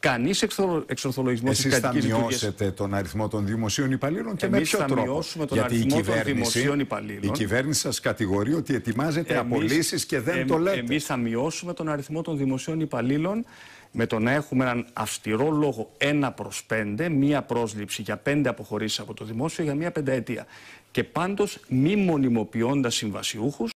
κανείς εξορθολογισμός της κρατικής λειτουργία. θα μειώσετε τον αριθμό των δημοσίων υπαλλήλων και Εμείς με ποιο θα τρόπο; μειώσουμε τον Γιατί αριθμό των δημοσίων υπαλλήλων. Η κυβέρνηση σας κατηγορεί ότι ετοιμάζεται απολύσεις και δεν το λέτε. Εμείς θα μειώσουμε τον αριθμό των δημοσίων υπαλλήλων με το να έχουμε έναν αυστηρό λόγο ένα προς πέντε, μία πρόσληψη για πέντε αποχωρήσεις από το δημόσιο για μία πενταετία. Και πάντως, μη μονιμοποιώντας συμβασιούχους.